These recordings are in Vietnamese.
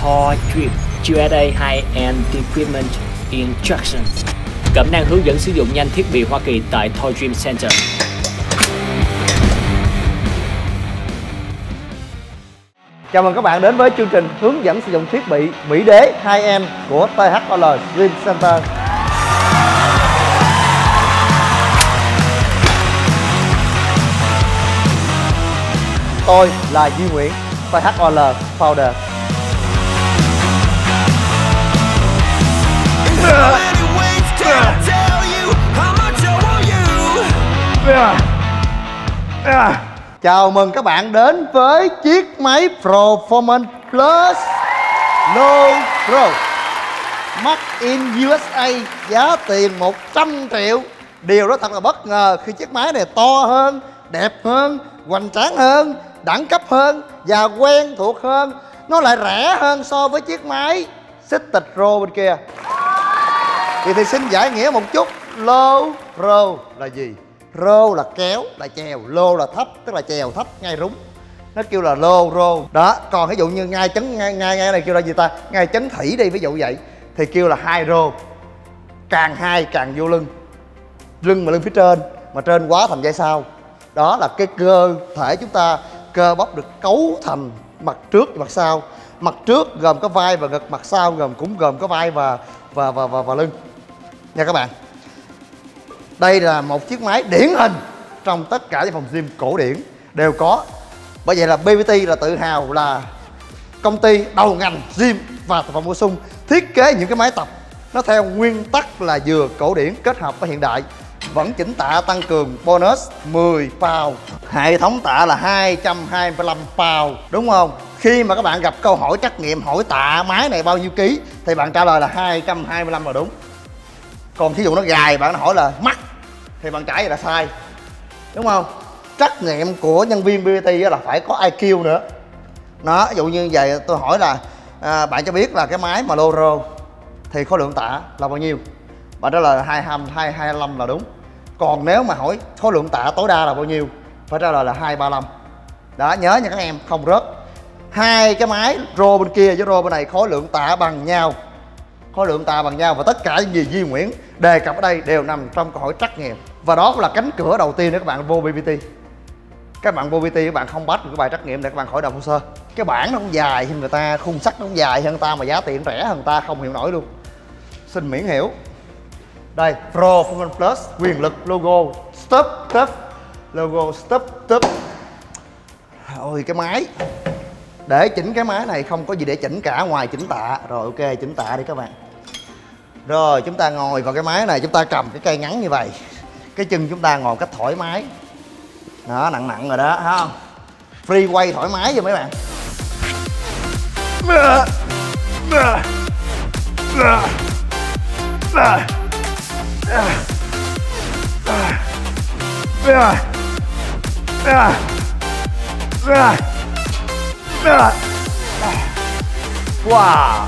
Thor Drip USA High-End Equipment Instruction Cẩm năng hướng dẫn sử dụng nhanh thiết bị Hoa Kỳ tại Thor Dream Center. Chào mừng các bạn đến với chương trình hướng dẫn sử dụng thiết bị Mỹ Đế 2M của THOL Dream Center. Tôi là Duy Nguyễn, THOL Founder. Chào mừng các bạn đến với chiếc máy Performance Plus Low Pro. Made in USA giá tiền 100 triệu. Điều đó thật là bất ngờ khi chiếc máy này to hơn, đẹp hơn, hoành tráng hơn, đẳng cấp hơn và quen thuộc hơn. Nó lại rẻ hơn so với chiếc máy xích tịch Pro bên kia. Vậy thì xin giải nghĩa một chút Low Pro là gì? Rô là kéo là chèo lô là thấp tức là chèo thấp ngay rúng. Nó kêu là lô rô. Đó còn ví dụ như ngay chấn ngay ngay, ngay này kêu là gì ta? Ngay chấn thủy đi ví dụ vậy. Thì kêu là hai rô. Càng hai càng vô lưng. Lưng mà lưng phía trên mà trên quá thành dây sau. Đó là cái cơ thể chúng ta cơ bắp được cấu thành mặt trước và mặt sau. Mặt trước gồm có vai và ngực mặt sau gồm cũng gồm có vai và và và và, và lưng. Nha các bạn đây là một chiếc máy điển hình trong tất cả những phòng gym cổ điển đều có. Bởi vậy là BBT là tự hào là công ty đầu ngành gym và thực phẩm bổ sung thiết kế những cái máy tập. Nó theo nguyên tắc là vừa cổ điển kết hợp với hiện đại, vẫn chỉnh tạ tăng cường bonus 10 pound. Hệ thống tạ là 225 pound, đúng không? Khi mà các bạn gặp câu hỏi trắc nghiệm, hỏi tạ máy này bao nhiêu ký, thì bạn trả lời là 225 là đúng. Còn thí dụ nó gài bạn hỏi là mắc thì bạn trả vậy là sai. Đúng không? Trách nhiệm của nhân viên BBT là phải có IQ nữa. Nó ví dụ như vậy tôi hỏi là à, bạn cho biết là cái máy mà Loro thì khối lượng tạ là bao nhiêu? Bạn trả lời là hai hai hai mươi là đúng. Còn nếu mà hỏi khối lượng tạ tối đa là bao nhiêu phải trả lời là hai ba mươi đó nhớ nha các em không rớt. Hai cái máy rô bên kia với rô bên này khối lượng tạ bằng nhau. Khối lượng tạ bằng nhau và tất cả những gì Duy Nguyễn đề cập ở đây đều nằm trong câu hỏi trắc nghiệm và đó cũng là cánh cửa đầu tiên để các bạn vô BBT các bạn vô BBT các bạn không bắt được cái bài trắc nghiệm để các bạn khỏi đọc hồ sơ. Cái bản nó cũng dài hơn người ta, khung sắt nó cũng dài hơn người ta mà giá tiền rẻ hơn ta, không hiểu nổi luôn. Xin miễn hiểu. Đây, Pro Performance Plus, quyền lực, logo stop stop logo stop stop ôi, cái máy. Để chỉnh cái máy này không có gì để chỉnh cả, ngoài chỉnh tạ. Rồi, ok, chỉnh tạ đi các bạn. Rồi, chúng ta ngồi vào cái máy này, chúng ta cầm cái cây ngắn như vậy cái chân chúng ta ngồi cách thoải mái. Đó, nặng nặng rồi đó, thấy không? Free quay thoải mái rồi mấy bạn. Wow.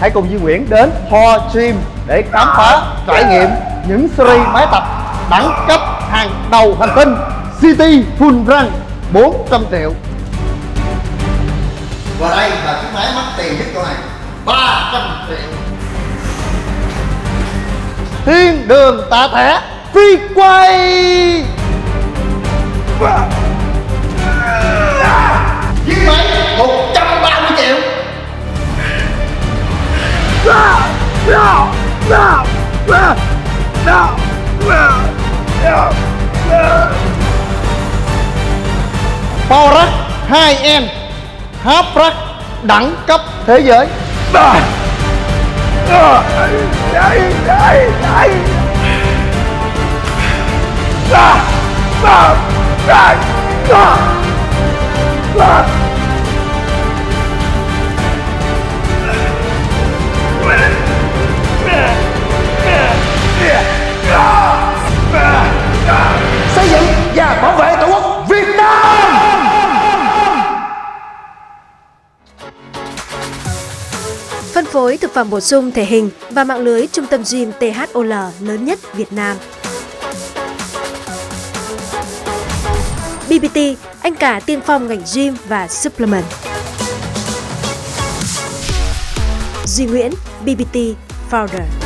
Hãy cùng Duy Nguyễn đến Ho Gym để khám phá, trải nghiệm những series máy tập đẳng cấp hàng đầu hành tinh City Full Run 400 triệu. Và đây là chiếc máy mắc tiền nhất chỗ này. 300 triệu. Thiên đường tạ thẻ phi quay. Chiếc Power Rack 2M Half Rack, đẳng cấp thế giới. Đây Đây Đây Đây Đây Đây Đây phối thực phẩm bổ sung thể hình và mạng lưới trung tâm gym THOL lớn nhất Việt Nam. BBT, anh cả tiên phong ngành gym và supplement. Duy Nguyễn, BBT Founder.